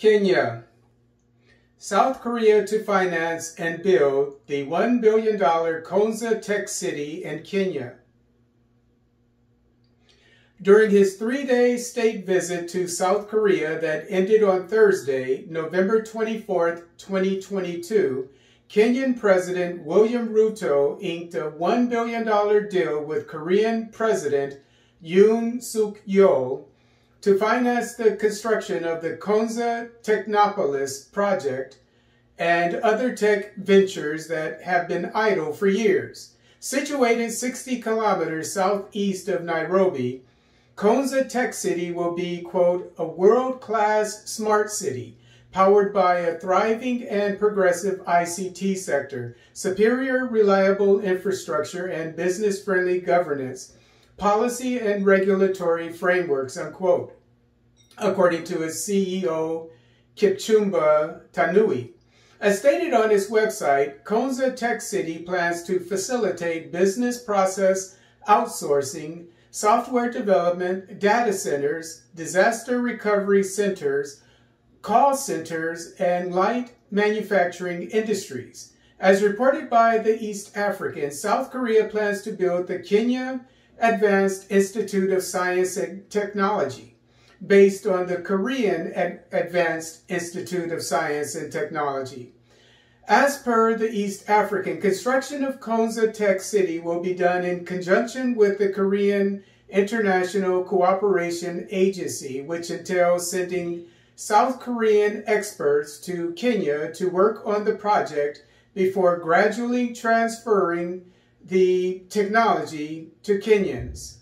Kenya. South Korea to finance and build the $1 billion Konza Tech City in Kenya. During his three-day state visit to South Korea that ended on Thursday, November 24, 2022, Kenyan President William Ruto inked a $1 billion deal with Korean President Yoon Suk Yeol to finance the construction of the Konza Technopolis project and other tech ventures that have been idle for years. Situated 60 kilometers southeast of Nairobi, Konza Tech City will be, quote, a world-class smart city powered by a thriving and progressive ICT sector, superior reliable infrastructure and business-friendly governance, policy and regulatory frameworks, unquote, according to its CEO, Kipchumba Tanui. As stated on its website, Konza Tech City plans to facilitate business process outsourcing software development, data centers, disaster recovery centers, call centers, and light manufacturing industries. As reported by the East African, South Korea plans to build the Kenya Advanced Institute of Science and Technology, based on the Korean Advanced Institute of Science and Technology. As per the East African, construction of Konza Tech City will be done in conjunction with the Korean International Cooperation Agency, which entails sending South Korean experts to Kenya to work on the project before gradually transferring the technology to Kenyans.